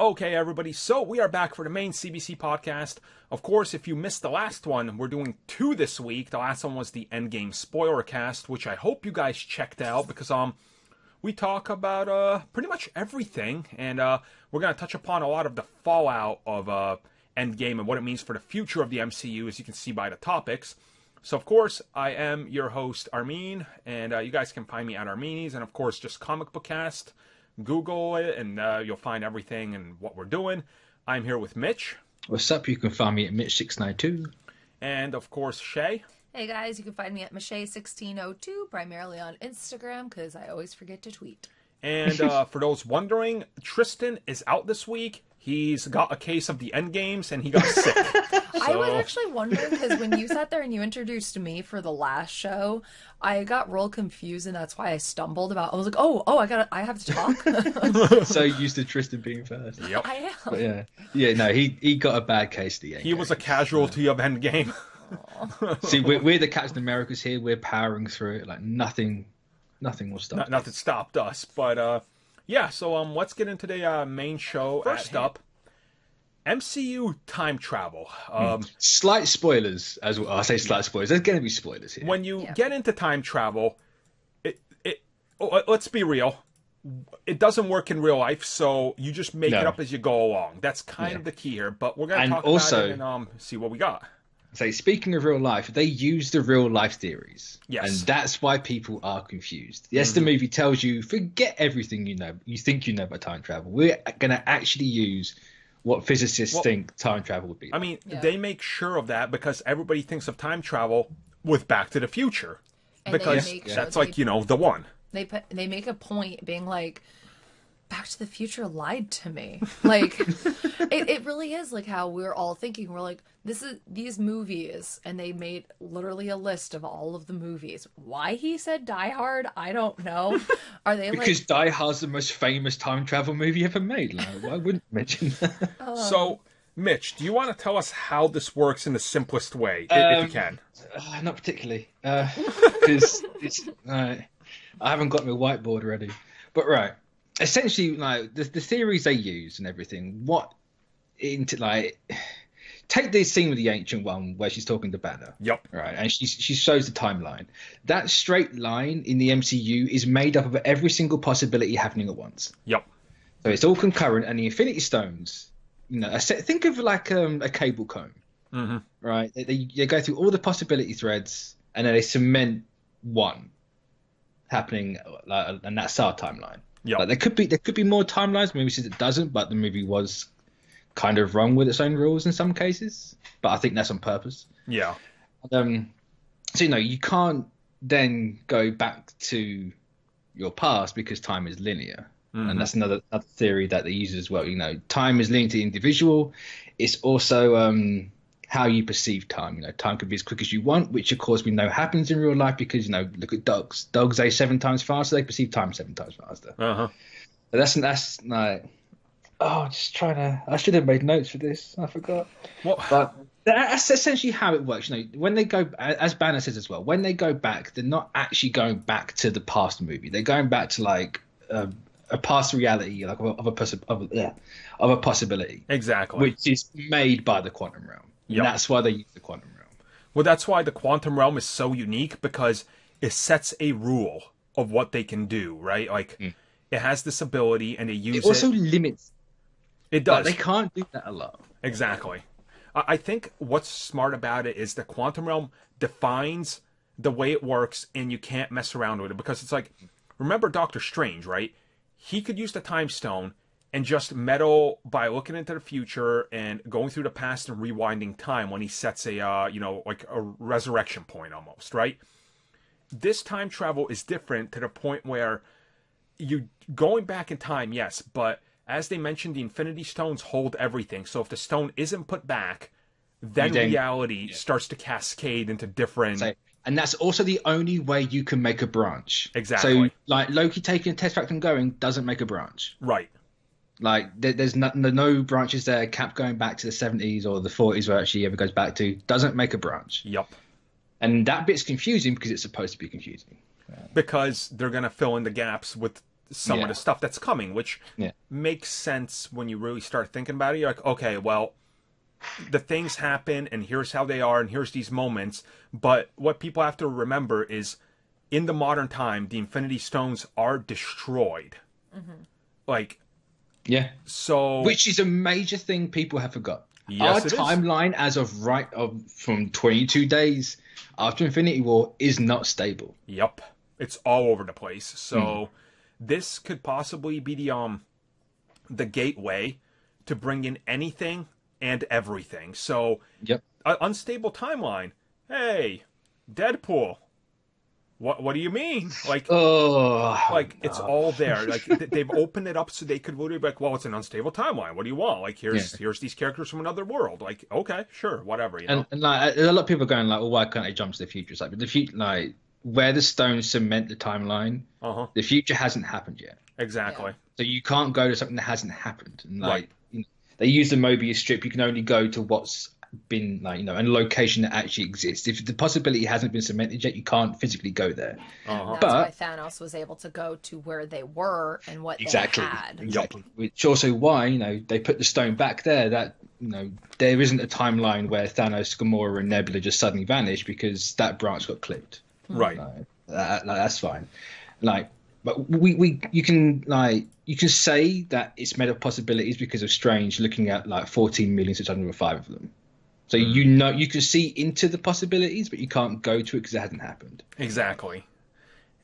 Okay, everybody, so we are back for the main CBC podcast. Of course, if you missed the last one, we're doing two this week. The last one was the Endgame spoiler cast, which I hope you guys checked out because um we talk about uh pretty much everything and uh we're going to touch upon a lot of the fallout of uh Endgame and what it means for the future of the MCU as you can see by the topics. So of course, I am your host Armin and uh, you guys can find me at Arminies and of course just Comic Book Cast. Google it and uh, you'll find everything and what we're doing. I'm here with Mitch. What's up? You can find me at Mitch692. And of course, Shae. Hey guys, you can find me at Mache1602, primarily on Instagram because I always forget to tweet. And uh, for those wondering, Tristen is out this week. He's got a case of the end games and he got sick. I was actually wondering because when you sat there and you introduced me for the last show, I got real confused and that's why I stumbled about. I was like, oh, oh, I got, I have to talk. so used to Tristen being first. Yep. I am. But yeah, yeah. No, he he got a bad case. The end. He was a casualty of end game. See, we're, we're the Captain Americas here. We're powering through it. Like nothing, nothing will stop. not, not that stopped us, but uh, yeah. So um, let's get into the uh, main show. First up, MCU time travel. Um, Slight spoilers as well. I say slight spoilers. There's going to be spoilers here. when you Yeah. get into time travel, it it oh, let's be real. It doesn't work in real life, so you just make it up as you go along. That's kind Yeah. of the key here. But we're gonna talk also- about it and um, see what we got. So speaking of real life, they use the real life theories. Yes. Mm-hmm. And that's why people are confused. Yes, the movie tells you forget everything you know. You think you know about time travel. We're going to actually use what physicists Well- think time travel would be. I mean, Yeah. they make sure of that because everybody thinks of time travel with Back to the Future And because sure that's they- like you know the one. They put, they make a point being like, Back to the Future lied to me. Like, it, it really is like how we're all thinking. We're like, this is these movies, and they made literally a list of all of the movies. Why he said Die Hard, I don't know. Are they because like, Die Hard's the most famous time travel movie ever made. Like, why wouldn't you mention that? Oh. So, Mitch, do you want to tell us how this works in the simplest way, i- if you Um, can? Uh, not particularly, because it's. Uh, I haven't got my whiteboard ready, but right. Essentially, like the, the theories they use and everything. What into like take this scene with the ancient one where she's talking to Banner. Yep. Right, and she she shows the timeline. That straight line in the MCU is made up of every single possibility happening at once. Yep. So it's all concurrent, and the Infinity Stones, you know, a set, think of like um, a cable comb, Mhm. right? They, they, they go through all the possibility threads, and then they cement one happening, like, and that's our timeline. Yep. Like, there could be there could be more timelines. Maybe says it doesn't, but the movie was kind of wrong with its own rules in some cases. But I think that's on purpose. Yeah. Um, so you know you can't then go back to your past because time is linear, Mhm. and that's another, another theory that they use as well. You know, time is linear to the individual. It's also um, how you perceive time. You know, time could be as quick as you want, which of course we know happens in real life because you know look at dogs. Dogs age seven times faster. They perceive time seven times faster. Uh huh. But that's that's like. Oh, just trying to. I should have made notes for this. I forgot. Well, But that's essentially how it works. You know, when they go, as Banner says as well, when they go back, they're not actually going back to the past movie. They're going back to like a, a past reality, like of a, of a, possi- of a, yeah, of a possibility, exactly. which is made by the quantum realm. Yep. That's why they use the quantum realm. Well, that's why the quantum realm is so unique because it sets a rule of what they can do, right? Like hmm. it has this ability and they use. It also it. limits. It Like, does they can't do that a lot. exactly. I I think what's smart about it is the quantum realm defines the way it works, and you can't mess around with it because it's like, remember Doctor Strange, right? He could use the time stone and just meddle by looking into the future and going through the past and rewinding time when he sets a uh, you know like a resurrection point almost right this time travel is different to the point where you going back in time yes but as they mentioned the infinity stones hold everything so if the stone isn't put back then reality starts to cascade into different So, and that's also the only way you can make a branch. Exactly. So, like Loki taking a tesseract and going doesn't make a branch. right Like there, there's no, no no branches there. Cap going back to the 70s or the 40s, where actually ever goes back to, doesn't make a branch. yep And that bit's confusing because it's supposed to be confusing. because they're going to fill in the gaps with some Yeah. of the stuff that's coming, which Yeah. makes sense when you really start thinking about it. You're like, okay, well, the things happen, and here's how they are, and here's these moments. But what people have to remember is, in the modern time, the Infinity Stones are destroyed. Mm-hmm. Like Yeah. so, Which is a major thing people have forgot. Yes, Our it is. timeline as of right of from 22 days after Infinity War is not stable. Yep. It's all over the place. So this could possibly be the um the gateway to bring in anything and everything. So Yep. unstable timeline. Hey, Deadpool. What what do you mean? Like Oh, like it's all there. Like they've opened it up so they could literally be like, well, it's an unstable timeline. What do you want? Like here's here's these characters from another world. Like okay, sure, whatever. You know. and, and like a lot of people are going like, well, why can't they jump to the future? It's like, but the future, like where the stones cement the timeline, Uh huh. the future hasn't happened yet. Exactly. So you can't go to something that hasn't happened. And like Right. you know, they use the Mobius strip, you can only go to what's been like you know, a location that actually exists. If the possibility hasn't been cemented yet, you can't physically go there. Uh-huh. That's But- why Thanos was able to go to where they were and what Exactly. they had. Exactly. Which also why, you know, they put the stone back there that you know, there isn't a timeline where Thanos, Gamora, and Nebula just suddenly vanish because that branch got clipped. Right. Like, that, like, that's fine. Like, but we, we, you can like, you can say that it's made of possibilities because of Strange looking at like 14 million six hundred and five of them. So mm. you know, you can see into the possibilities, but you can't go to it because it hasn't happened. Exactly.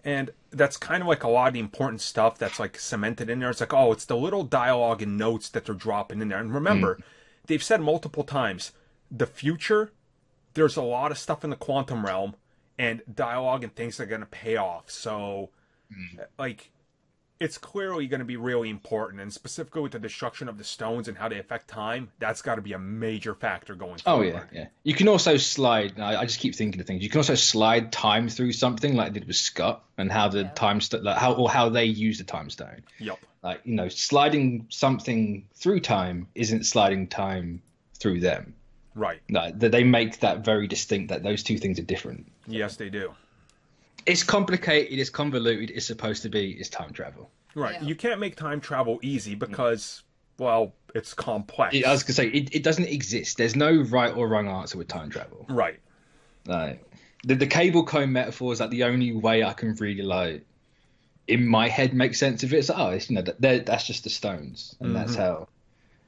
And that's kind of like a lot of the important stuff that's like cemented in there. It's like, oh, it's the little dialogue and notes that they're dropping in there. And remember, mm. they've said multiple times, the future, there's a lot of stuff in the quantum realm and dialogue and things that are going to pay off. So, mm. like, it's clearly going to be really important. And specifically with the destruction of the stones and how they affect time, that's got to be a major factor going forward. Oh yeah, yeah. You can also slide. I, I just keep thinking of things. You can also slide time through something like they did with Scott and how the Yeah. time st- like how or how they use the time stone. Yep. Like you know, sliding something through time isn't sliding time through them. Right. Like they- they make that very distinct. That those two things are different. Yes, they do. It's complicated. It's convoluted. It's supposed to be. It's time travel. Right. Yeah. You can't make time travel easy mm. because, well, it's complex. It, I was gonna say it, it doesn't exist. There's no right or wrong answer with time travel. Right. Like the the cable comb metaphor is like the only way I can really like in my head make sense of it. It's like, oh, it's, you know, that that's just the stones, and that's mm-hmm. how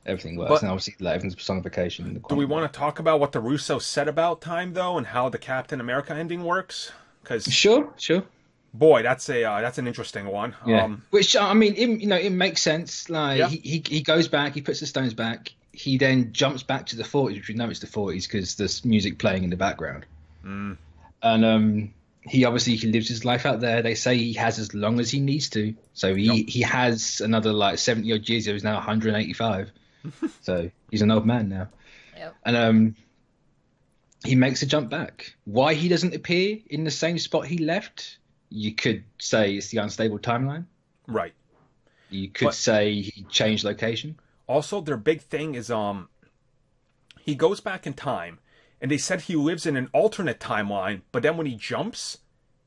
everything works. But- and obviously, like, everything's personification. in the Do we quantum want to talk about what the Russo said about time, though, and how the Captain America ending works? Because Sure, sure. boy, that's a uh, that's an interesting one. Yeah. Um, Which I mean, it, you know, it makes sense. Like Yeah. he, he he goes back, he puts the stones back. He then jumps back to the 40s, which we know it's the 40s because there's music playing in the background. Mm. And um, he obviously he lives his life out there. They say he has as long as he needs to. So he Yep. he has another like 70 odd years. He's now 185. so he's an old man now. Yep. And um, he makes a jump back. Why he doesn't appear in the same spot he left? You could say it's the unstable timeline. right. You could But- say he changed location. Also, their big thing is um, he goes back in time, and they said he lives in an alternate timeline. But then when he jumps,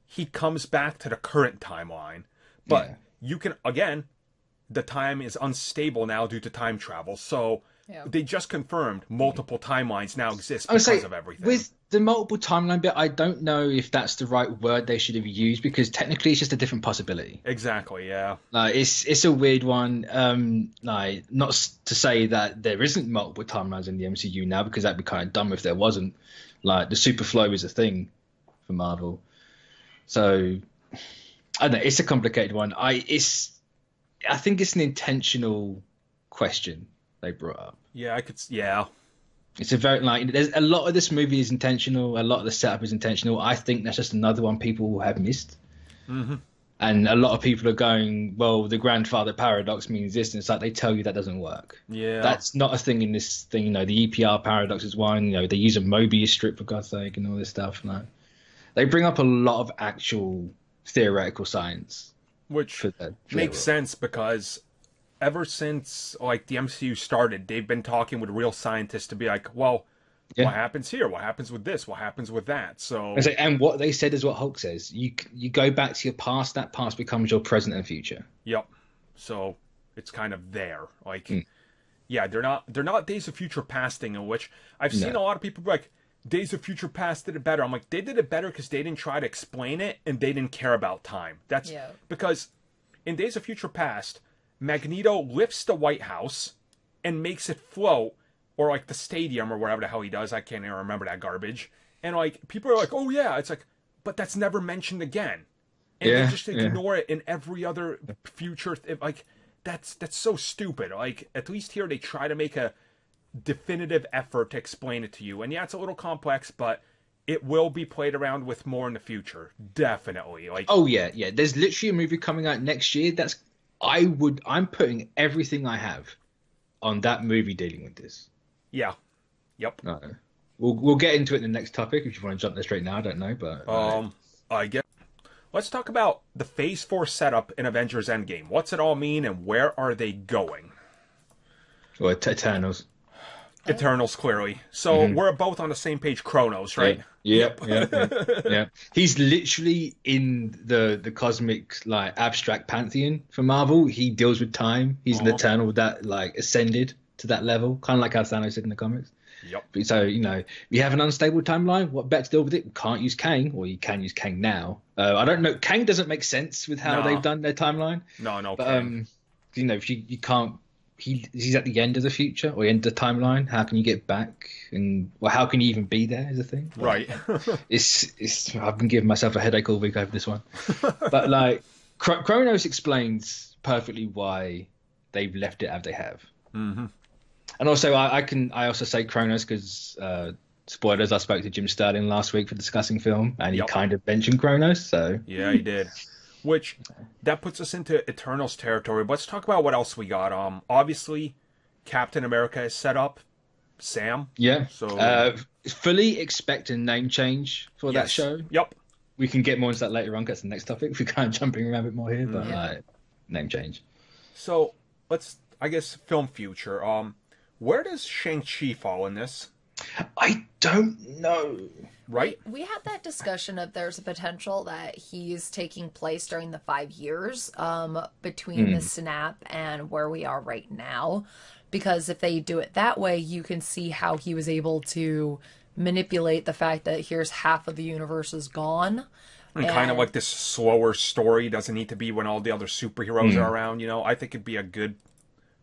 he comes back to the current timeline. But Yeah. you can again, the time is unstable now due to time travel. So Yeah. they just confirmed multiple timelines now exist because say of everything. with the multiple timeline bit, I don't know if that's the right word they should have used because technically it's just a different possibility. Exactly. Yeah. Like it's it's a weird one. Um, like not to say that there isn't multiple timelines in the MCU now because that'd be kind of dumb if there wasn't. Like the super flow is a thing for Marvel, so I don't know. It's a complicated one. I it's I think it's an intentional question they brought up. Yeah. I could. Yeah. It's a very like there's a lot of this movie is intentional. A lot of the setup is intentional. I think that's just another one people have missed. hmm And a lot of people are going, well, the grandfather paradox means this, and it's like they tell you that doesn't work. Yeah. That's not a thing in this thing. You know, the EPR paradox is one. You know, they use a Mobius strip for God's sake, and all this stuff. Like, they bring up a lot of actual theoretical science which for the for makes sense because ever since like the MCU started, they've been talking with real scientists to be like, well, Yeah. what happens here? What happens with this? What happens with that? So And so- And what they said is what Hulk says. You you go back to your past. That past becomes your present and future. Yep. So it's kind of there. Like Hmm. yeah, they're not they're not Days of Future Pasting in which I've seen No. a lot of people be like Days of Future Past did it better. I'm like they did it better because they didn't try to explain it and they didn't care about time. That's Yeah. because in Days of Future Past, Magneto lifts the White House and makes it float or like the stadium or whatever the hell he does. I can't even remember that garbage. And like people are like, "Oh yeah," it's like, but that's never mentioned again. And Yeah, they just yeah. ignore it in every other future. Th- like that's that's so stupid. Like at least here they try to make a definitive effort to explain it to you. And yeah, it's a little complex, but it will be played around with more in the future. Definitely. Like Oh yeah, yeah. There's literally a movie coming out next year. That's I would. I'm putting everything I have on that movie dealing with this. yeah. Yep. No. We'll we'll get into it in the next topic if you want to jump there straight now. I don't know, but uh, Um, I guess Let's talk about the Phase Four setup in Avengers Endgame. What's it all mean, and where are they going? T- Eternals. Eternals, clearly. So we're both on the same page. Kronos, right? Yep. Yep. yep, yeah. He's literally in the the cosmic like abstract pantheon for Marvel. He deals with time. He's an Uh-huh. Eternal that like ascended to that level, kind of like how Thanos did in the comics. Yep. But So you know, we have an unstable timeline. What better to deal with it? We can't use Kang, or you can use Kang now. Uh, I don't know. Kang doesn't make sense with how No. they've done their timeline. No, no. But um, you know, if you you can't, he he's at the end of the future or end of the timeline. How can you get back? And well, how can you even be there? Is the thing. right. It's it's. I've been giving myself a headache all week over this one. but like, Chro- Kronos explains perfectly why they've left it as they have. hmm And also, I, I can I also say Kronos because uh, spoilers. I spoke to Jim Starlin last week for discussing film, and he Yep. kind of mentioned Kronos. So Yeah, he did. Which that puts us into Eternals territory. But let's talk about what else we got. Um, obviously, Captain America is set up. Sam. yeah, So- uh, fully expect a name change for that show. Yep. We can get more into that later on. That's the next topic. We're kind of jumping around a bit more here, but Yeah. uh, name change. So let's, I guess, film future. Um, where does Shang Chi fall in this? I don't know. Right. We had that discussion of there's a potential that he's taking place during the five years um, between the snap and where we are right now. Because if they do it that way, you can see how he was able to manipulate the fact that here's half of the universe is gone. And kind of like this slower story doesn't need to be when all the other superheroes are around. You know, I think it'd be a good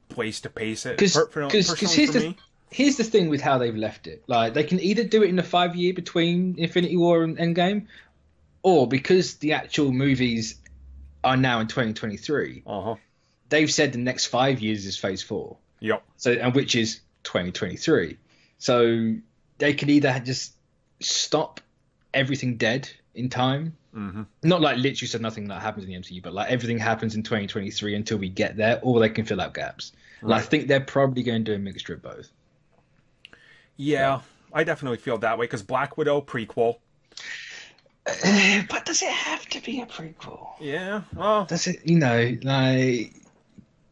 place to pace it. Because Per- per- personally here's for the me. Here's the thing with how they've left it. Like they can either do it in the five year between Infinity War and Endgame, or because the actual movies are now in 2023, Uh huh. they've said the next five years is Phase Four. Yep. So and which is 2023. So they can either just stop everything dead in time. hmm Not like literally so nothing that happens in the MCU, but like everything happens in 2023 until we get there, or they can fill out gaps. And I think they're probably going to do a mixture of both. Yeah, I definitely feel that way because Black Widow prequel. but does it have to be a prequel? Yeah. Well, Does it, you know, like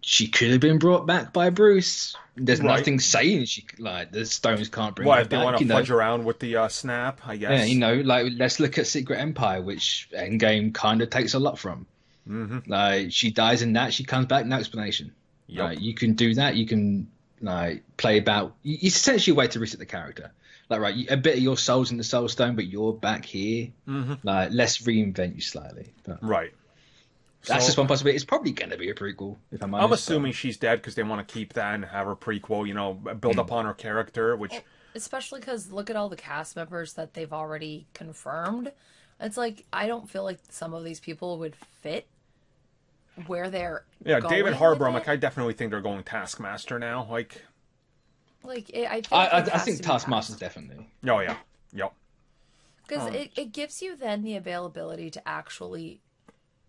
she could have been brought back by Bruce. There's Right. nothing saying she like the stones can't bring what her if they back. want to you know? fudge around with the uh, snap? I guess. Yeah, you know, like let's look at Secret Empire, which Endgame kind of takes a lot from. hmm Like she dies in that, she comes back, no explanation. Yep. Like you can do that. You can like play about. It's essentially a way to reset the character. Like right, a bit of your soul's in the Soul Stone, but you're back here. hmm Like let's reinvent you slightly. But Right. that's So- just one possibility. It's probably going to be a prequel. If I'm honest. I'm assuming she's dead because they want to keep that and have her prequel. You know, build Hmm. upon her character, which Especially because look at all the cast members that they've already confirmed. It's like, I don't feel like some of these people would fit where they're. yeah, going David with Harbour. I'm like, I definitely think they're going Taskmaster now. Like, Like, it, I, I, I, I think Taskmaster's definitely. oh yeah, yep, Because Um, it, it gives you then the availability to actually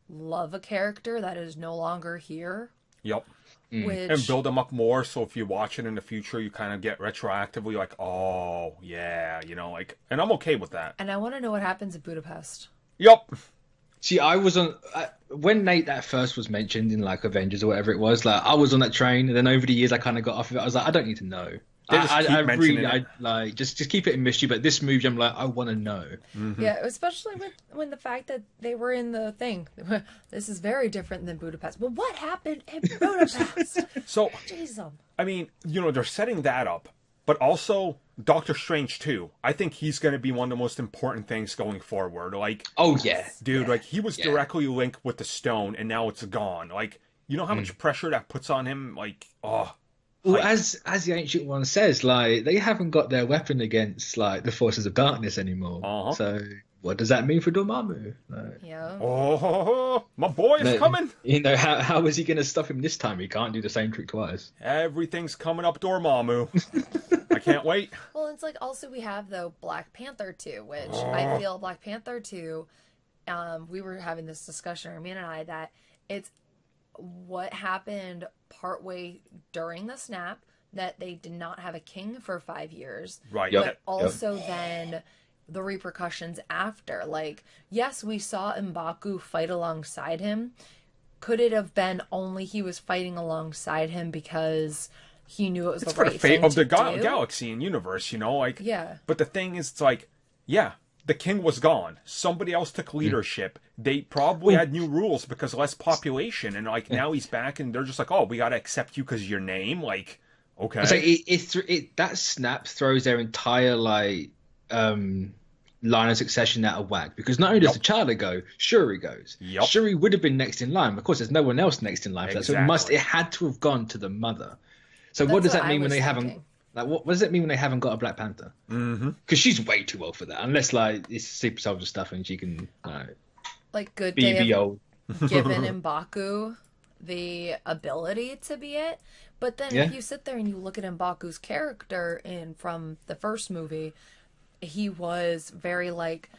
love a character that is no longer here. yep, Which and build them up more. So if you watch it in the future, you kind of get retroactively like, oh yeah, you know, like, and I'm okay with that. and I want to know what happens in Budapest. Yep. See, I was on I, when Nate that first was mentioned in like Avengers or whatever it was. Like I was on that train, and then over the years I kind of got off of it. I was like, I don't need to know. They just I, keep I, I mentioning really, it. I like just just keep it in mystery. But this movie, I'm like, I want to know. Yeah, especially with when the fact that they were in the thing. This is very different than Budapest. Well, what happened in Budapest? So Jeez, um, I mean, you know, they're setting that up, but also Doctor Strange too. I think he's going to be one of the most important things going forward. Like, Oh yeah, dude, like he was Yeah. directly linked with the stone, and now it's gone. Like, you know how Mm. much pressure that puts on him. Like, oh, Well, Like- as as the ancient one says, like they haven't got their weapon against like the forces of darkness anymore. Uh-huh. So what does that mean for Dormammu? Like, yeah. oh, my boy is No. coming. you know how how is he going to stop him this time? He can't do the same trick twice. Everything's coming up Dormammu. I can't wait. Well, it's like also we have though Black Panther 2, which Oh. I feel Black Panther 2 um we were having this discussion Armin and I that it's what happened partway during the snap that they did not have a king for 5 years. Right. Yep. But also then the repercussions after. Like, yes, we saw Mbaku fight alongside him. Could it have been only he was fighting alongside him because he knew it was It's the for right the fate thing of the ga- do? galaxy and universe, you know. Like, Yeah. But the thing is, it's like, yeah, the king was gone. Somebody else took Hmm. leadership. They probably had new rules because less population, and like now he's back, and they're just like, oh, we gotta accept you because your name. Like, okay, So it, it, it that snap throws their entire like um line of succession out of whack because not only does Yep. T'Challa go, Shuri goes. Yep. Shuri would have been next in line. Of course, there's no one else next in line for that. So it must it had to have gone to the mother. So what does what that I mean when was they haven't like what, what does it mean when they haven't got a Black Panther? mm-hmm. Because she's way too old for that. Unless like it's super soldier stuff and she can like, Like, good be day be of old. given Mbaku the ability to be it. But then Yeah. if you sit there and you look at Mbaku's character in from the first movie, he was very like,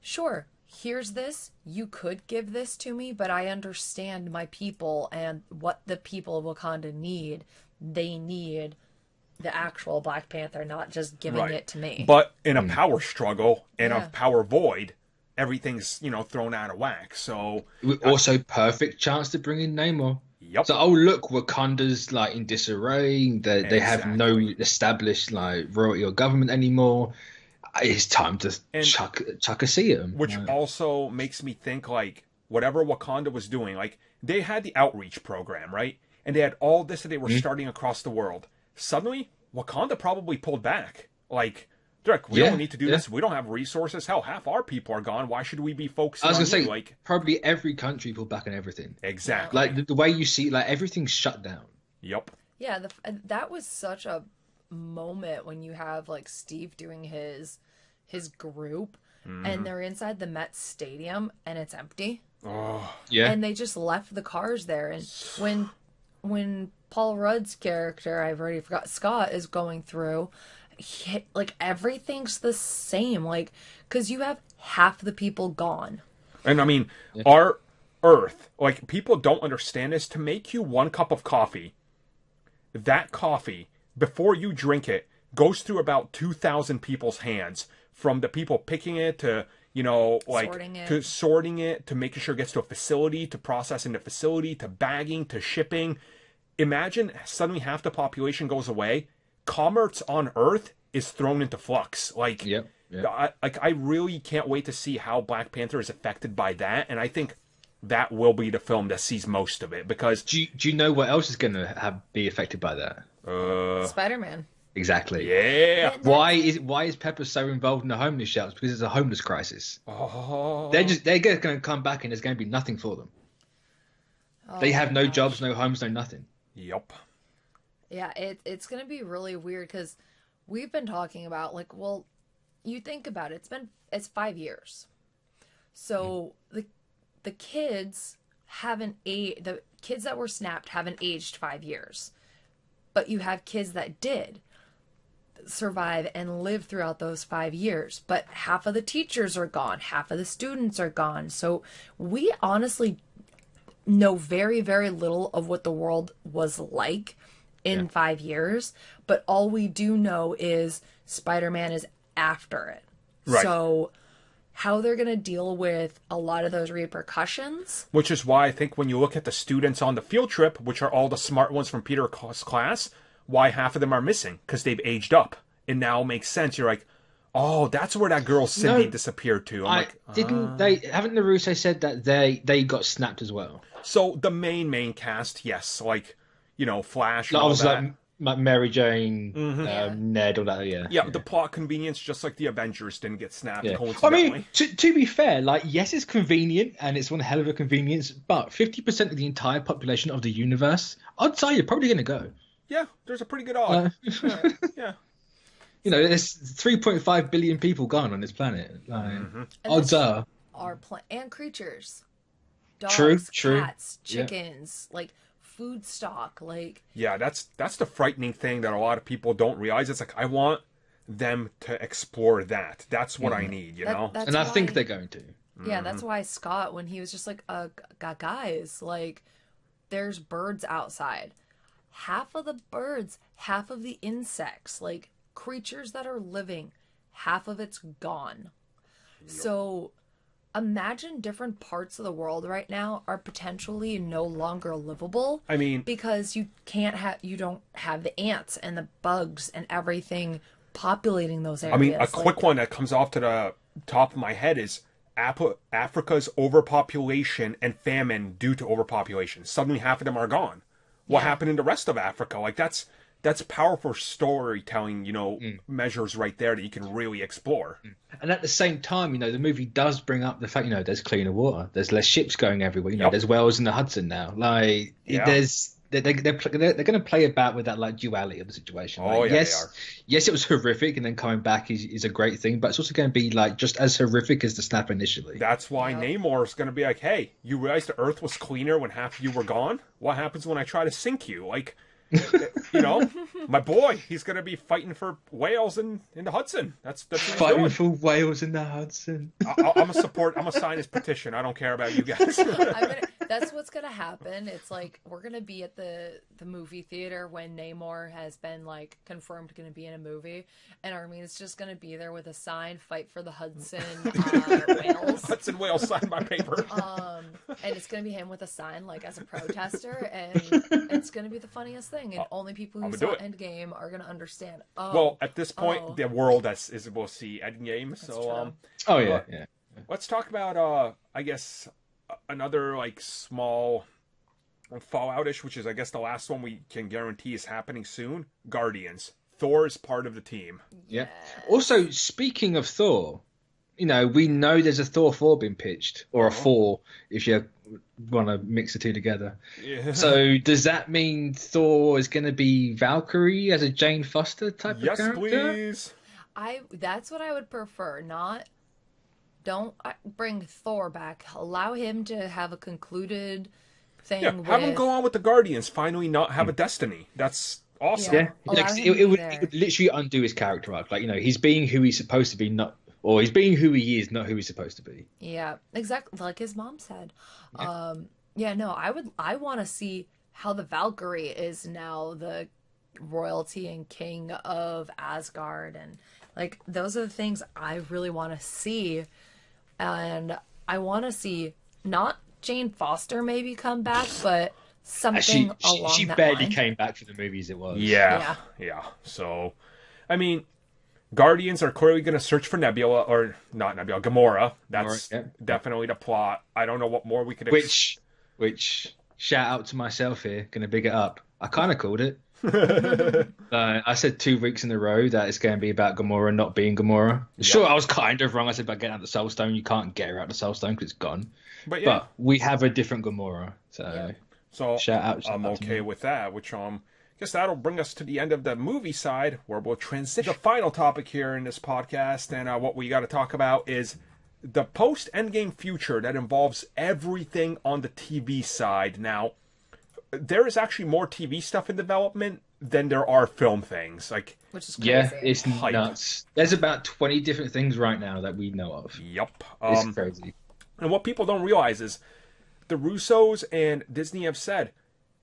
sure, here's this. You could give this to me, but I understand my people and what the people of Wakanda need. They need the actual Black Panther, not just giving Right. it to me. But in a hmm. power struggle and Yeah. a power void, everything's you know thrown out of whack. So, Also, perfect chance to bring in Namor. Yep, So, oh look, Wakanda's like in disarray. They they have no established like royalty or government anymore. It's time to And- chuck chuck a at 'em. which Like, also makes me think like whatever Wakanda was doing, like they had the outreach program, right? And they had all this that they were Mm-hmm. starting across the world. Suddenly, Wakanda probably pulled back. Like, they're like, we Yeah, don't need to do yeah. this. We don't have resources. Hell, half our people are gone. Why should we be focusing I was gonna you? say, Like, probably every country pulled back on everything. exactly. Like the, the way you see, like everything's shut down. yep. Yeah, the, that was such a moment when you have like Steve doing his his group Mm-hmm. and they're inside the Met Stadium and it's empty Oh, Yeah, and they just left the cars there and when when Paul Rudd's character I've already forgot Scott is going through he, like everything's the same like cuz you have half the people gone. And I mean, our Earth, like people don't understand this. To make you one cup of coffee, that coffee before you drink it goes through about two thousand people's hands, from the people picking it to you know like Sorting it. to sorting it to making sure it gets to a facility to processing the facility to bagging to shipping. Imagine suddenly half the population goes away. Commerce on Earth is thrown into flux. Like Yep, yep. I, like I really can't wait to see how Black Panther is affected by that, and I think that will be the film that sees most of it because Do you, do you know what else is going to have be affected by that? uh Spider-Man. Exactly. yeah Why is why is Pepper so involved in the homeless shelters? Because it's a homeless crisis. oh They're just they're going to come back and there's going to be nothing for them. they Oh have no gosh. jobs, no homes, no nothing. yep Yeah, it, it's going to be really weird because we've been talking about like, well, you think about it, it's been it's five years, so hmm. the the kids haven't aged. The kids that were snapped haven't aged five years, but you have kids that did survive and live throughout those five years. But half of the teachers are gone, half of the students are gone. So we honestly know very, very little of what the world was like in five years. But all we do know is Spider Man is after it. Right. So how they're going to deal with a lot of those repercussions. which is why I think when you look at the students on the field trip, which are all the smart ones from Peter's class, why half of them are missing because they've aged up. It now makes sense. You're like, oh, that's where that girl Cindy No, disappeared to. I'm I like, didn't "Ah." they haven't the Russo said that they they got snapped as well? So the main main cast, yes, like you know, Flash, and Like, all obviously, that. like, like Mary Jane, Mhm. um, Ned, all that. Yeah, yeah, the plot convenience, just like the Avengers didn't get snapped. Yeah. I mean, to, to be fair, like yes, it's convenient and it's one hell of a convenience, but fifty percent of the entire population of the universe, I'd say you're probably going to go. yeah, there's a pretty good Uh, odd. yeah, you know, there's three point five billion people gone on this planet. Like, Mm-hmm. Odds this- are, Our plant and creatures, dogs, True, true. cats, Yeah. chickens, like food stock, like yeah. That's that's the frightening thing that a lot of people don't realize. It's like I want them to explore that. That's what I need. You that- know. that's and I think they're going to. Yeah, Mm-hmm. that's why Scott, when he was just like, uh, g- guys, like, there's birds outside. Half of the birds, half of the insects, like creatures that are living, half of it's gone. So imagine different parts of the world right now are potentially no longer livable I mean, because you can't have, you don't have the ants and the bugs and everything populating those areas. I mean, a Like, quick one that comes off to the top of my head is Africa's overpopulation and famine due to overpopulation. Suddenly, half of them are gone. What Yeah. happened in the rest of Africa? Like that's that's powerful storytelling. You know, Mm. measures right there that you can really explore. And at the same time, you know, the movie does bring up the fact, you know, there's cleaner water, there's less ships going everywhere. You know, Yep. there's whales in the Hudson now. Like, Yeah. there's they, they, they're they're, they're going to play about with that like duality of the situation. Oh, yeah, yes, yes, it was horrific, and then coming back is, is a great thing, but it's also going to be like just as horrific as the snap initially. That's why Yeah. Namor's going to be like, "Hey, you realize the Earth was cleaner when half of you were gone? What happens when I try to sink you?" Like, you know, my boy, he's going to be fighting for whales in in the Hudson. That's that's what he's Fighting doing. for whales in the Hudson. I, I'm a support. I'm a sign his petition. I don't care about you guys. I'm gonna, that's what's gonna happen. It's like we're gonna be at the the movie theater when Namor has been like confirmed gonna be in a movie, and Armin's just gonna be there with a sign, "Fight for the Hudson uh, whales." Hudson Whale signed by paper. Um, and it's gonna be him with a sign like as a protester, and it's gonna be the funniest thing. And only people who saw do Endgame are gonna understand. Oh, well, at this point, oh. the world is, is will see Endgame. So true. um, Oh yeah, yeah. let's talk about uh, I guess a- another like small Falloutish, which is I guess the last one we can guarantee is happening soon. Guardians. Thor is part of the team. Yeah. Also, speaking of Thor, you know, we know there's a Thor 4 being pitched, or a uh-huh. 4 if you want to mix the two together. Yeah. So, does that mean Thor is going to be Valkyrie as a Jane Foster type of yes, character? please. I that's what I would prefer. Not don't bring Thor back. Allow him to have a concluded thing. Yeah, with, have him go on with the Guardians. Finally, not have a destiny. That's awesome. Yeah, Allow Like, it, it would, it would literally undo his character arc. Like, you know, he's being who he's supposed to be, not, or he's being who he is, not who he's supposed to be. Yeah, exactly. Like his mom said. Um, yeah, no, I would. I want to see how the Valkyrie is now the royalty and king of Asgard, and like those are the things I really want to see, and I want to see not Jane Foster maybe come back, but uh, something She, she, along she that barely line. came back for the movies it was. Yeah, yeah. So, I mean, Guardians are clearly going to search for Nebula, or not Nebula, Gamora. That's Gamora, yeah. definitely the plot. I don't know what more we could. Ex- Which, which, shout out to myself here, gonna big it up. I kind of called it. Uh, I said two weeks in a row that it's going to be about Gamora not being Gamora. Sure, I was kind of wrong. I said about getting out the Soul Stone. You can't get her out the Soul Stone because it's gone. but yeah, But we have a different Gamora. So Yeah. so shout out. Shout I'm out okay with that. Which um, guess that'll bring us to the end of the movie side, where we'll transition. The final topic here in this podcast, and uh, what we got to talk about is the post Endgame future that involves everything on the TV side. Now, there is actually more TV stuff in development than there are film things. Like, which is crazy. Yeah, it's Hype. nuts. There's about 20 different things right now that we know of. yup. It's Um, crazy. And what people don't realize is the Russos and Disney have said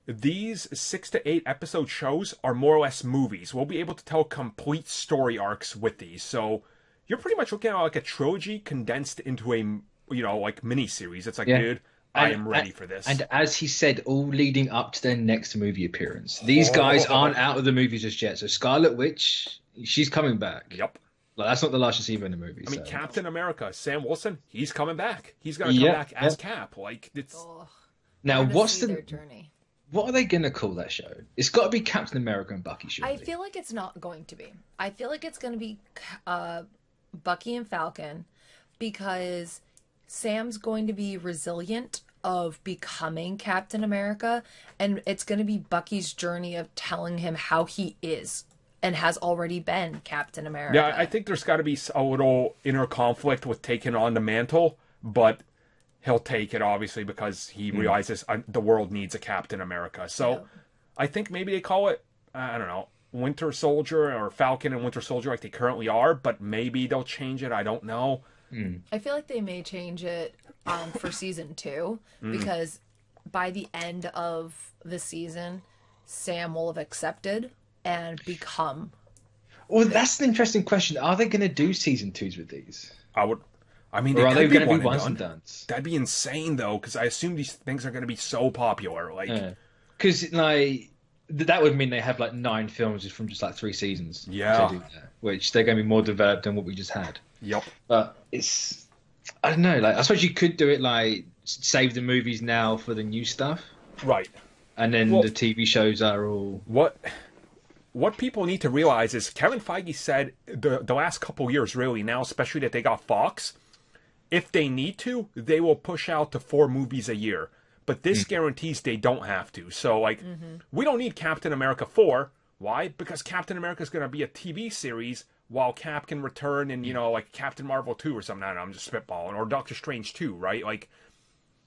these six to eight episode shows are more or less movies. We'll be able to tell complete story arcs with these. So you're pretty much looking at like a trilogy condensed into a you know like mini series. It's like, Yeah. dude, I am ready and- for this. And as he said, all leading up to their next movie appearance. These guys Oh. aren't out of the movie just yet. So Scarlet Witch, she's coming back. yep. Like, that's not the last you see her in the movie. I mean. Captain America, Sam Wilson, he's coming back. He's gonna come Yeah, back as yeah. Cap. Like it's Ugh, now, what's the journey? what are they gonna call that show? It's got to be Captain America and Bucky. Surely. I feel like it's not going to be. I feel like it's going to be uh, Bucky and Falcon because Sam's going to be resilient of becoming Captain America, and it's going to be Bucky's journey of telling him how he is and has already been Captain America. Yeah, I think there's got to be a little inner conflict with taking on the mantle, but he'll take it obviously because he realizes uh, the world needs a Captain America. So Yeah. I think maybe they call it I don't know Winter Soldier or Falcon and Winter Soldier like they currently are, but maybe they'll change it. I don't know. I feel like they may change it um, for season two Mm. because by the end of the season, Sam will have accepted and become. Well, that's an interesting question. Are they going to do season twos with these, I would. I mean, or are they going to one be and done. and done's? That'd be insane though, because I assume these things are going to be so popular. Like, Because like th- that would mean they have like nine films just from just like three seasons. Yeah. they do that, which they're going to be more developed than what we just had. yep. But it's I don't know. Like I suppose you could do it like save the movies now for the new stuff, Right. and then Well- the TV shows are all what what people need to realize is Kevin Feige said the the last couple years really now especially that they got Fox if they need to they will push out to four movies a year. But this hmm. guarantees they don't have to. So like mm-hmm. we don't need Captain America 4 why? Because Captain America is going to be a TV series while Cap can return and you mm. know like Captain Marvel 2 or something I don't know I'm just spitballing or Doctor Strange 2 right like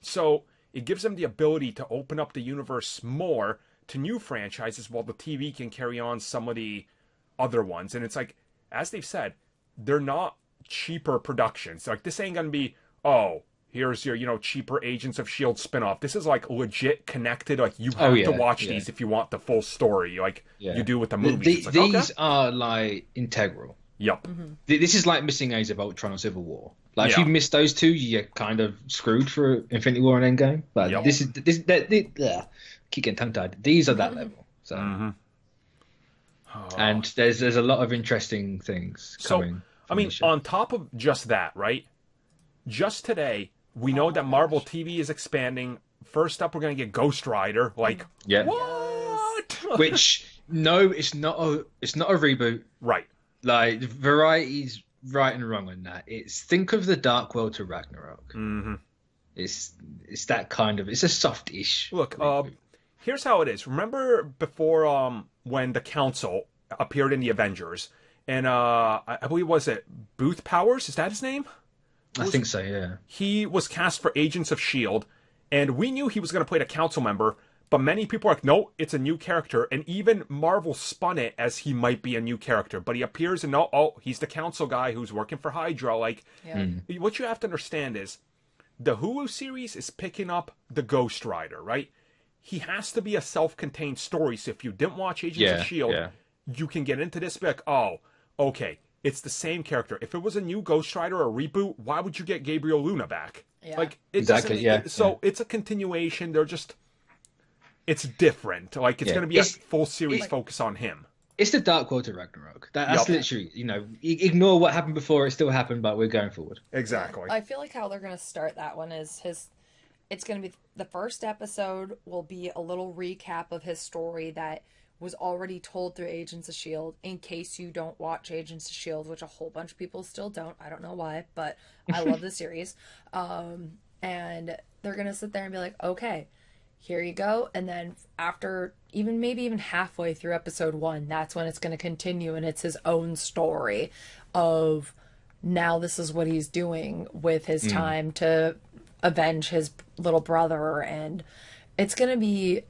so it gives them the ability to open up the universe more to new franchises while the TV can carry on some of the other ones. And it's like, as they've said, they're not cheaper productions. Like this ain't gonna be, oh, here's your, you know, cheaper Agents of Shield spinoff. This is like legit connected. Like you have Oh, to watch yeah. these if you want the full story, like Yeah. you do with the The- movies. the- It's like, these okay. are like integral. Yep. Th- This is like missing Age of Ultron or Civil War. Like if you miss those two, you're kind of screwed for Infinity War and Endgame. But Yep. this is this that this, ugh, keep getting tongue tied. These are that level. So Mhm. and there's there's a lot of interesting things So, coming. I mean, on top of just that, right? Just today, we know that Marvel TV is expanding. First up, we're going to get Ghost Rider. Like, yeah, what? which no, it's not a it's not a reboot. right. Like Variety's right and wrong on that. It's think of the Dark World to Ragnarok. hmm It's it's that kind of it's a soft-ish. Look, uh, here's how it is. Remember before um when the Council appeared in the Avengers, and uh I I believe was it Booth Powers? Is that his name? I think so. Yeah. he was cast for Agents of S.H.I.E.L.D., and we knew he was going to play the council member, but many people are like, no, it's a new character. And even Marvel spun it as he might be a new character, but he appears and no, oh, he's the council guy who's working for Hydra. Like, Yeah. Hmm. what you have to understand is the Hulu series is picking up the Ghost Rider, right? He has to be a self contained story. So if you didn't watch Agents Yeah, of S.H.I.E.L.D., yeah. you can get into this, be like, oh, okay, it's the same character. If it was a new Ghost Rider or a reboot, why would you get Gabriel Luna back? Yeah. Like it Exactly, yeah, it- so yeah. it's a continuation. They're just, it's different. Like it's Yeah, going to be a full series it- focus on him. It's the Dark World to Ragnarok. That, that's Yup. literally, you know, ignore what happened before. It still happened, but we're going forward. Exactly. I feel like how they're gonna start that one is his. It's gonna be the first episode will be a little recap of his story that was already told through Agents of Shield. In case you don't watch Agents of Shield, which a whole bunch of people still don't. I don't know why, but I love the series. Um, and they're gonna sit there and be like, okay, here you go. And then after even maybe even halfway through episode one, that's when it's going to continue and it's his own story of now this is what he's doing with his time to avenge his little brother. And it's going to be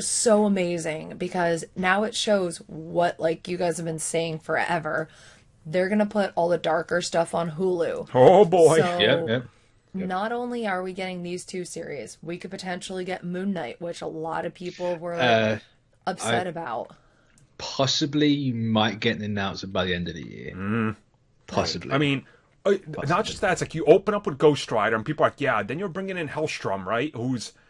so amazing because now it shows what, like you guys have been saying forever. They're going to put all the darker stuff on Hulu. oh boy. So- Yeah, yeah. Not only are we getting these two series, we could potentially get Moon Knight, which a lot of people were Uh, upset I- about. possibly you might get an announcement by the end of the year. Possibly. I mean, Uh, not just that, it's like you open up with Ghost Rider, and people are like, yeah. Then you're bringing in Helstrom, right? Who's y-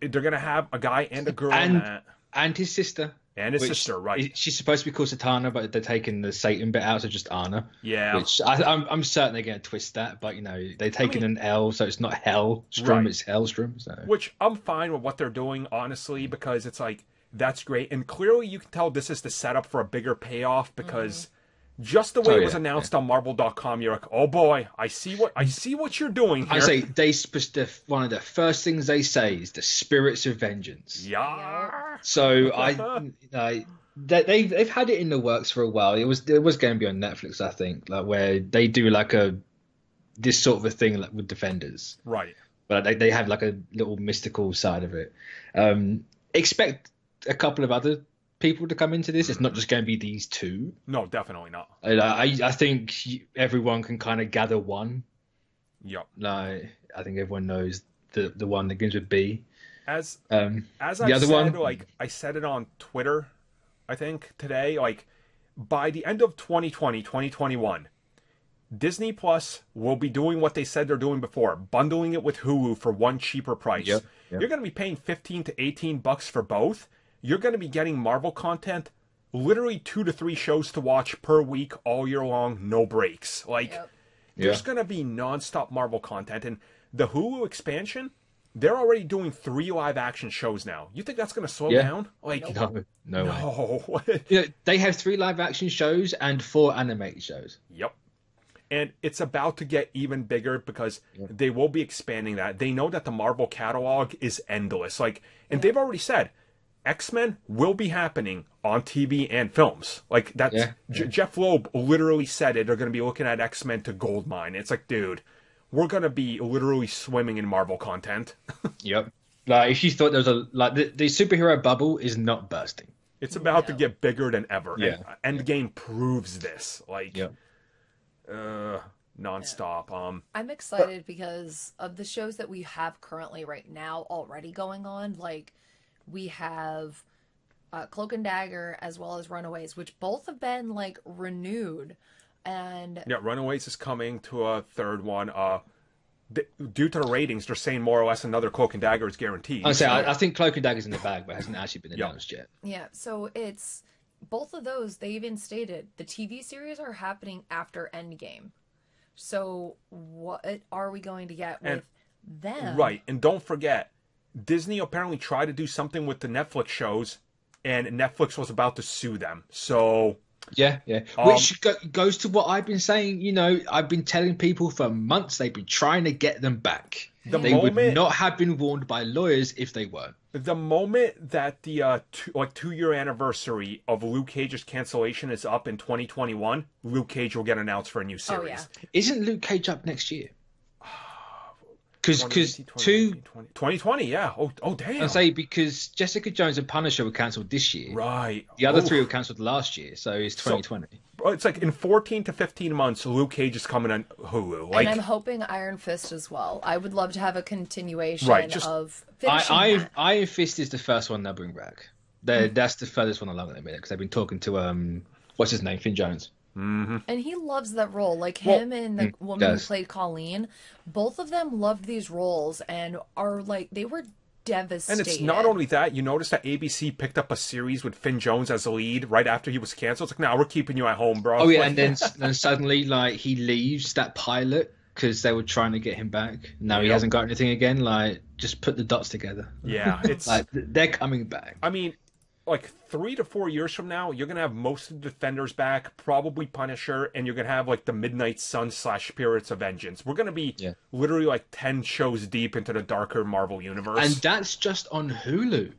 they're gonna have a guy and a girl in And- that, And his sister. and his which sister, right? She's supposed to be called Satana, but they're taking the Satan bit out, so just Anna. Yeah. Which I, I'm, I'm certain they're going to twist that, but you know they're taking an L, so it's not Hellstrom, Right. it's Helstrom. So Which I'm fine with what they're doing, honestly, because it's like that's great, and clearly you can tell this is the setup for a bigger payoff because mm-hmm. Just the way Oh, it was yeah, announced on Marvel.com, you're like, oh boy, I see what I see what you're doing here. I say they one of the first things they say is the spirits of vengeance. yeah. So I, I they, they've they've had it in the works for a while. It was it was going to be on Netflix, I think, like where they do like a this sort of a thing like with Defenders, Right. but they they have like a little mystical side of it. Um, expect a couple of other people to come into this. It's not just going to be these two. No, definitely not. And I I think everyone can kind of gather one. Yep. No, I think everyone knows the the one that begins with B. As Um, as I said, one? like I said it on Twitter, I think today, like by the end of 2020, 2021, Disney Plus will be doing what they said they're doing before, bundling it with Hulu for one cheaper price. Yep, yep. You're going to be paying 15 to 18 bucks for both. You're going to be getting Marvel content, literally 2 to 3 shows to watch per week all year long, no breaks. Like Yep. there's Yeah. going to be nonstop Marvel content and the Hulu expansion they're already doing three live action shows now. You think that's going to slow Yeah. down? Like, no, no, way. no. You know, they have three live action shows and four animated shows. yep. And it's about to get even bigger because they will be expanding that. They know that the Marvel catalog is endless. Like, and they've already said X Men will be happening on TV and films. Like that's Yeah, J- Jeff Loeb literally said it. They're going to be looking at X Men to Goldmine. It's like, dude, we're going to be literally swimming in Marvel content. Yep. Like if you thought there was a like the, the superhero bubble is not bursting. It's about to get bigger than ever. Yeah. And Endgame proves this. Like, Yep. uh, nonstop. Um, I'm excited because of the shows that we have currently right now already going on. Like we have uh, Cloak and Dagger as well as Runaways, which both have been like renewed. And yeah, Runaways is coming to a third one. Uh, th- due to the ratings, they're saying more or less another Cloak and Dagger is guaranteed. I say I, I think Cloak and Dagger's in the bag, but hasn't actually been Yeah. announced yet. yeah, so it's both of those. They even stated the TV series are happening after Endgame. So what are we going to get with And- them? Right, and don't forget, Disney apparently tried to do something with the Netflix shows, and Netflix was about to sue them. So Yeah, yeah. Um, Which go, goes to what I've been saying. You know, I've been telling people for months they've been trying to get them back. The they would moment- not have been warned by lawyers if they weren't. the moment that the uh, two, like two year anniversary of Luke Cage's cancellation is up in 2021, Luke Cage will get announced for a new series. Oh yeah. Isn't Luke Cage up next year? Because 2019, two 2020, 2020, yeah. Oh, oh, damn. I say because Jessica Jones and Punisher were cancelled this year. right. The other Oof. three were cancelled last year, so it's 2020. Well, It's like in 14 to 15 months, Luke Cage is coming on Hulu. Like, and I'm hoping Iron Fist as well. I would love to have a continuation Right, just- of I, I, that. Iron Fist is the first one they'll bring back. They're, That's the furthest one along at the minute because they've been talking to um, what's his name, Finn Jones. Mm-hmm. And he loves that role. Like Well, him and the woman does. who played Colleen, both of them loved these roles and are like they were devastated. and it's not only that. You notice that ABC picked up a series with Finn Jones as the lead right after he was canceled. It's like, nah, we're keeping you at home, bro. Oh yeah, Like, and then then suddenly like he leaves that pilot because they were trying to get him back. Now he Yep. hasn't got anything again. Like just put the dots together. yeah, it's. Like they're coming back. I mean, like three to four years from now, you're gonna have most of the defenders back, probably Punisher, and you're gonna have like the Midnight Sun slash Spirits of Vengeance. We're gonna be Yeah. literally like ten shows deep into the darker Marvel universe. And that's just on Hulu.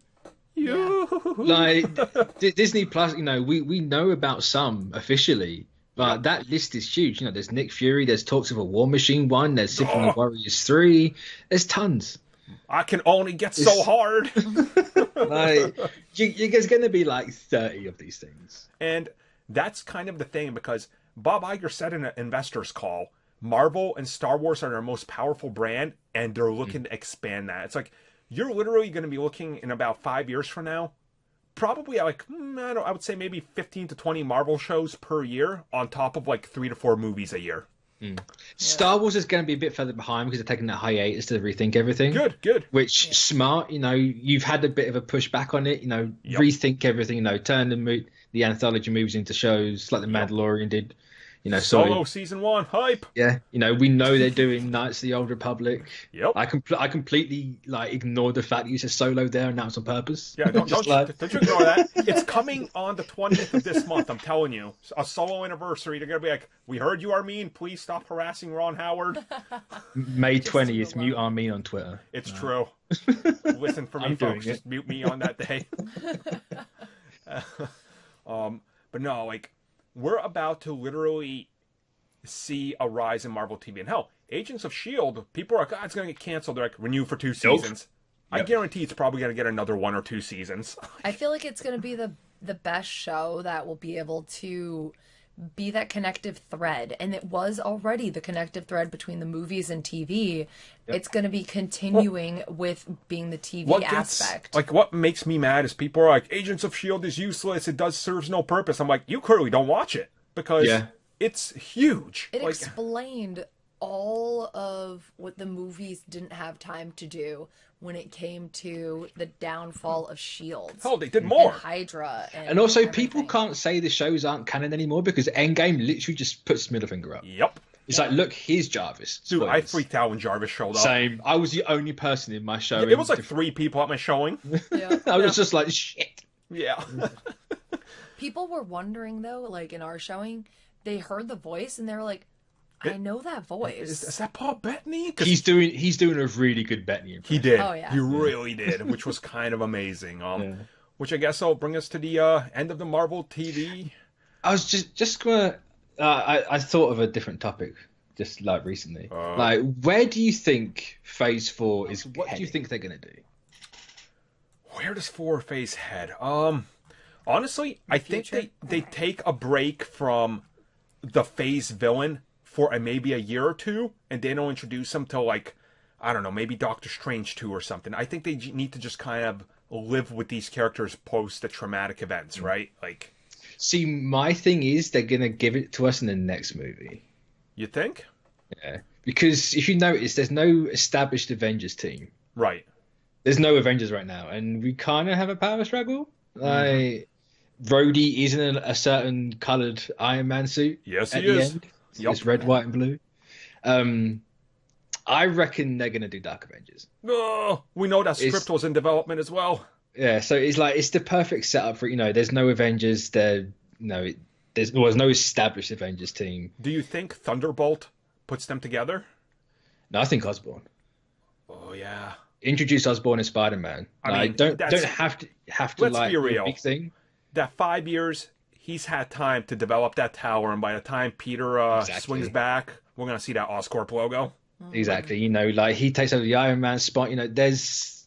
you, Like D- Disney Plus, you know, we we know about some officially. But that list is huge. You know, there's Nick Fury, there's talks of a War Machine one, there's Sif and the Oh. Warriors three, there's tons. I can only get so hard. Like, you, you, there's going to be like 30 of these things. And that's kind of the thing because Bob Iger said in an investors call, Marvel and Star Wars are their most powerful brand, and they're looking to expand that. It's like you're literally going to be looking in about five years from now, probably like mm, I, don't, I would say maybe 15 to 20 Marvel shows per year, on top of like three to four movies a year. Hmm. Star Wars is going to be a bit further behind because they're taking that hiatus to rethink everything. Good, good. Which smart, you know, you've had a bit of a pushback on it, you know, Yep. rethink everything, you know, turn the mo- the anthology movies into shows like the Mandalorian did, you know. So Solo season one hype. yeah, you know, we know they're doing Knights of the Old Republic. Yep. I com- I completely like ignored the fact that you said Solo there, and that was on purpose. Yeah, don't, don't, like- don't you ignore that. It's coming on the 20th of this month, I'm telling you. A solo anniversary. They're going to be like, we heard you, Armin. Please stop harassing Ron Howard. May twentieth, mute Armin on Twitter. It's true. Listen for me, I'm folks. Just mute me on that day. um, but no, like, we're about to literally see a rise in Marvel TV. And hell, Agents of S.H.I.E.L.D., people are like, ah, it's going to get canceled. They're like, renew for two Nope. seasons. I Yep. guarantee it's probably going to get another one or two seasons. I feel like it's going to be the the best show that will be able to be that connective thread and it was already the connective thread between the movies and TV. It's going to be continuing with being the TV what gets aspect. like what makes me mad is people are like agents of shield is useless it does serves no purpose i'm like you clearly don't watch it because Yeah. it's huge it like explained all of what the movies didn't have time to do when it came to the downfall of shields hell oh, they did and more hydra and, And also, people can't say the shows aren't canon anymore because Endgame literally just puts the middle finger up. yep It's like, look, here's Jarvis. dude i freaked out when jarvis showed up Same. I was the only person in my show. it was like three people at my showing yeah. I was just like, shit. yeah People were wondering though, like in our showing, they heard the voice and they were like, "I know that voice." is, is that paul bettany 'Cause He's doing he's doing a really good Bettany impression. he did Oh, yeah. he really did which was kind of amazing um Yeah. which i guess will bring us to the uh end of the marvel tv I was just just gonna. Uh, I I thought of a different topic just like recently. Uh. like, where do you think Phase Four is? What do you think they're gonna do? Where does Four Phase head? Um, honestly, I think they they take a break from the Phase villain for a, maybe a year or two, and they don't introduce them to like I don't know, maybe Doctor Strange two or something. I think they need to just kind of live with these characters post the traumatic events, mm. right? Like, See, my thing is they're gonna give it to us in the next movie. you think? Yeah, because if you notice, there's no established Avengers team. Right. There's no Avengers right now, and we kind of have a power struggle. Mm-hmm. Like, Rhodey isn't in a certain coloured Iron Man suit. Yes, he is. end. Yup. It's red, white, and blue. Um, I reckon they're gonna do Dark Avengers. Oh, we know that script It's- was in development as well. Yeah, so it's like it's the perfect setup for you know. There's no Avengers. There, you know, it, there's well, there's no established Avengers team. Do you think Thunderbolt puts them together? No, I think Osborn. Oh yeah. Introduce Osborn as Spider Man. I like, mean, don't don't have to have to let's like be real. big thing. that five years he's had time to develop that tower, and by the time Peter uh, Exactly. swings back, we're gonna see that Oscorp logo. Exactly. You know, like he takes over the Iron Man spot. You know, there's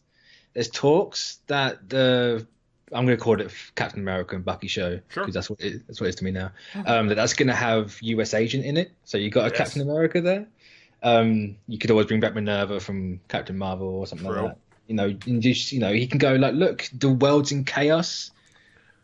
there's talks that the I'm going to call it Captain America and Bucky show Sure. because that's what it, that's what it is to me now. Um, that that's going to have U.S. agent in it. So you got a Yes. Captain America there. Um, you could always bring back Minn-Erva from Captain Marvel or something True. like that. You know, and just you know, he can go like, look, the world's in chaos.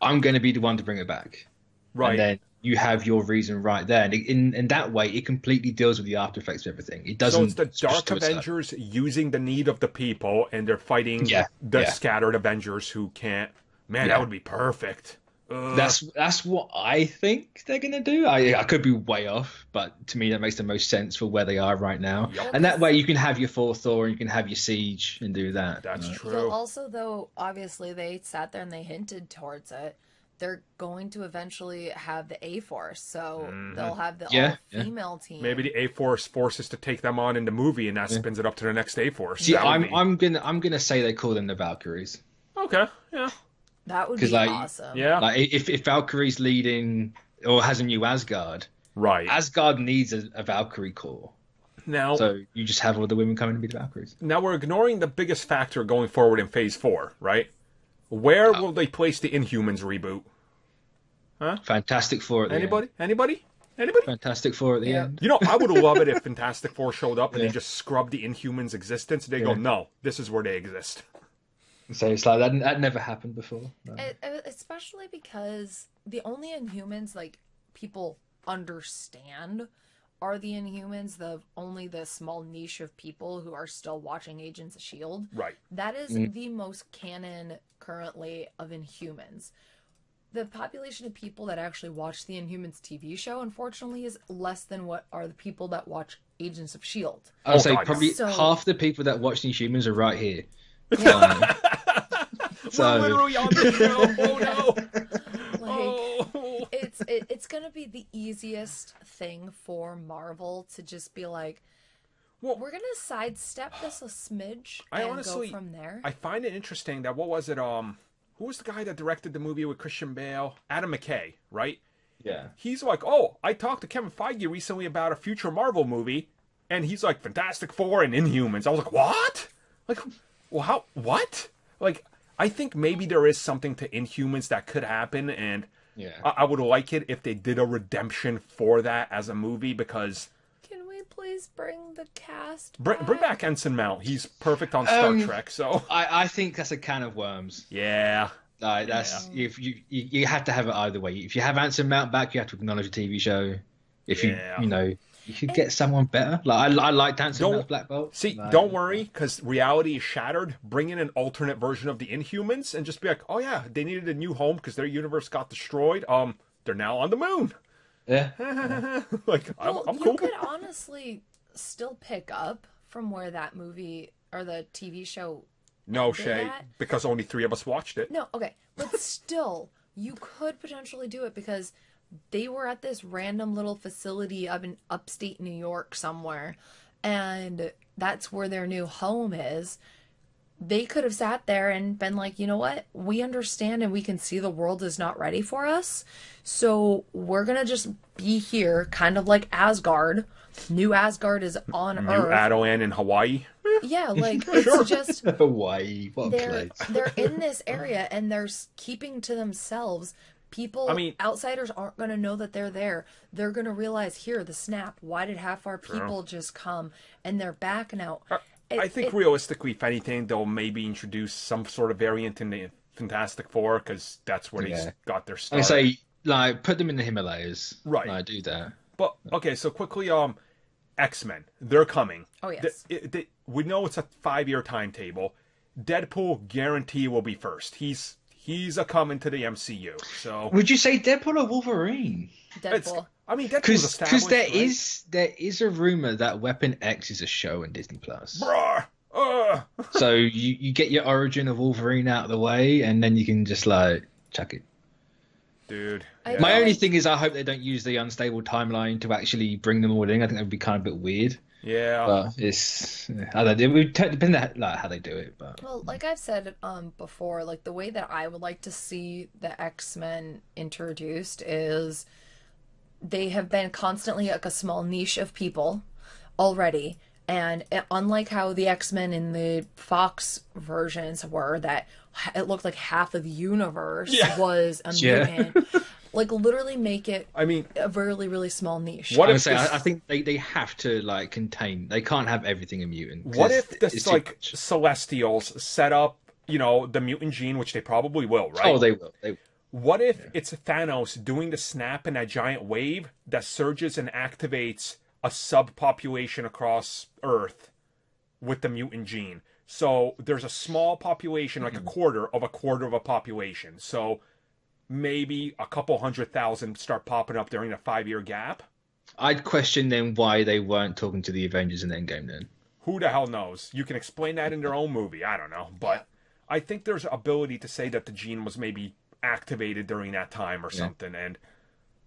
I'm going to be the one to bring it back. Right. And then you have your reason right there, and in in that way, it completely deals with the after effects of everything. It doesn't. it's the Dark itself. Avengers using the need of the people, and they're fighting Yeah, the yeah. scattered Avengers who can't. Man, that would be perfect. Ugh. That's that's what I think they're gonna do. I I could be way off, but to me that makes the most sense for where they are right now. Yup. And that way you can have your fourth Thor and you can have your siege and do that. that's Uh, true. Well, also though, obviously they sat there and they hinted towards it. They're going to eventually have the A Force, so they'll have the Yeah, yeah. all-female team. Maybe the A Force forces to take them on in the movie, and that spins it up to the next A Force. Yeah, I'm be- I'm gonna I'm gonna say they call them the Valkyries. okay. Yeah. That would be like, awesome. Yeah. Like if if Valkyrie's leading or has a new Asgard, right. Asgard needs a, a Valkyrie core. now, So you just have all the women coming to be the Valkyries. now we're ignoring the biggest factor going forward in Phase Four, right? Where oh. will they place the Inhumans reboot? Huh? Fantastic Four at the Anybody? Anybody? Anybody? Fantastic Four at the Yeah. end. You know, I would love it if Fantastic Four showed up and they just scrubbed the Inhumans' existence. They go, no, this is where they exist. So it's like that that never happened before. No. It- it- especially because the only Inhumans like people understand are the Inhumans the only the small niche of people who are still watching Agents of Shield. Right. That is Mm. the most canon currently of Inhumans. The population of people that actually watch the Inhumans TV show, unfortunately, is less than what are the people that watch Agents of Shield. I would Oh, say God. probably So- half the people that watch these humans are right here. Yeah, We're literally on the show. Oh no. like Oh. it's it, it's gonna be the easiest thing for Marvel to just be like, Well- we're gonna sidestep this a smidge I and honestly- go from there. I find it interesting that what was it? Um, who was the guy that directed the movie with Christian Bale? Adam McKay, right? Yeah. He's like, oh, I talked to Kevin Feige recently about a future Marvel movie, and he's like, Fantastic Four and Inhumans. I was like, what? Like, well, how? What? Like, I think maybe there is something to Inhumans that could happen, and Yeah. I, I would like it if they did a redemption for that as a movie because Can we please bring the cast? bring, bring back Anson Mount. He's perfect on Star Um, Trek. So I, I think that's a can of worms. yeah, Like that's if you, you you have to have it either way. If you have Anson Mount back, you have to acknowledge the TV show. If you you know you could get someone better. Like I, I liked Anson Don't- Black Bolt. See, Like, don't worry, because reality is shattered. Bring in an alternate version of the Inhumans and just be like, oh yeah, they needed a new home because their universe got destroyed. Um, they're now on the moon. Yeah. like, I'm, Well, I'm you could honestly still pick up from where that movie or the TV show. No, did Shae, that? because only three of us watched it. No, okay, but still, you could potentially do it because they were at this random little facility up in upstate New York somewhere, and that's where their new home is. They could have sat there and been like, you know what? We understand and we can see the world is not ready for us. So we're going to just be here, kind of like Asgard. New Asgard is on New Earth. Attilan in Hawaii. yeah, like it's just Hawaii. What they're place. they're in this area and they're keeping to themselves. People, I mean- outsiders aren't going to know that they're there. They're going to realize here the snap. Why did half our people just come and they're back now? It- I think it- realistically, if anything, they'll maybe introduce some sort of variant in the Fantastic Four because that's where they Yeah. got their I say like put them in the Himalayas. Right. I do that. But okay, so quickly, um, X Men, they're coming. Oh, yes. The- it- the- we know it's a five-year timetable. Deadpool guarantee will be first. He's he's a coming to the MCU. So Would you say Deadpool or Wolverine? it's, Deadpool. I mean, Deadpool's Because established. there right? is there is a rumor that Weapon X is a show in Disney Plus. Bruh, uh, so you, you get your origin of Wolverine out of the way, and then you can just like chuck it. dude. Yeah. My only thing is, I hope they don't use the unstable timeline to actually bring them all in. I think that would be kind of a bit weird. Yeah. But it's I don't. It would depend on like how they do it. But Well, like I've said um before, like the way that I would like to see the X-Men introduced is they have been constantly like a small niche of people already. And it- unlike how the X-Men in the Fox versions were that it looked like half of the universe Yeah. was a Yeah. mutant. like literally make it I mean, a really really small niche. What I, would if say, this- I, I think they, they have to like contain. They can't have everything a mutant. what if this it's like. Celestials set up, you know, the mutant gene, which they probably will, right? Oh, they will. They will. What if it's Thanos doing the snap in that giant wave that surges and activates a subpopulation across Earth with the mutant gene? So there's a small population, like a mm-hmm. quarter of a quarter of a population. So maybe a couple hundred thousand start popping up during a five year gap. I'd question then why they weren't talking to the Avengers in Endgame then. Who the hell knows? You can explain that in their own movie. I don't know. But I think there's ability to say that the gene was maybe activated during that time or something. And,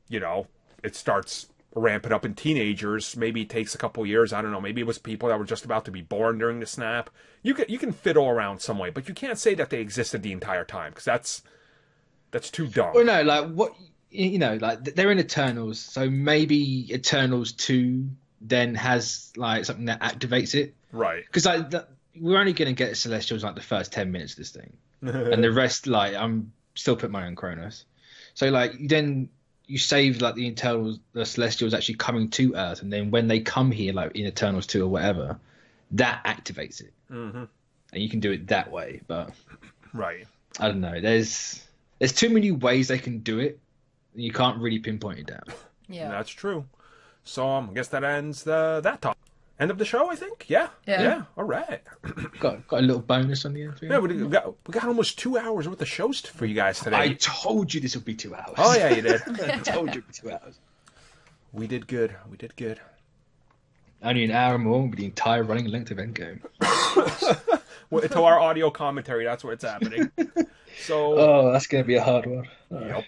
you know, it starts ramping up in teenagers. Maybe it takes a couple years. I don't know. Maybe it was people that were just about to be born during the snap. You can, you can fiddle around some way, but you can't say that they existed the entire time because that's, that's too dumb. Well, no, like what you know, like they're in Eternals, so maybe Eternals two then has like something that activates it. Right. Because like the, we're only going to get Celestials like the first ten minutes of this thing, and the rest like I'm still putting my own Kronos. So like then you save like the Eternals, the Celestials actually coming to Earth, and then when they come here, like in Eternals two or whatever, that activates it, hmm and you can do it that way. But Right. I don't know. There's there's too many ways they can do it. and You can't really pinpoint it down. Yeah. That's true. So um, I guess that ends the that talk. End of the show, I think. Yeah. Yeah. All right. Got got a little bonus on the end. Yeah, we got we got almost two hours worth of shows for you guys today. I told you this would be two hours. Oh yeah, you did. I told you it'd be two hours. we did good. We did good. Only an hour more will be the entire running length of Endgame. Well, to our audio commentary, that's where it's happening. So Oh, that's gonna be a hard one. Yep.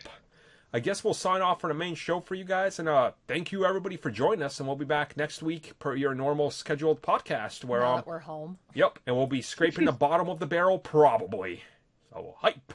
I guess we'll sign off for the main show for you guys, and uh, thank you everybody for joining us. And we'll be back next week per your normal scheduled podcast. Where Now um, that we're home. yep, and we'll be scraping the bottom of the barrel probably. So hype.